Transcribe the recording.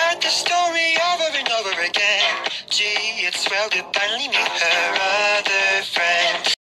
heard the story over and over again. Gee, it's swell to finally meet her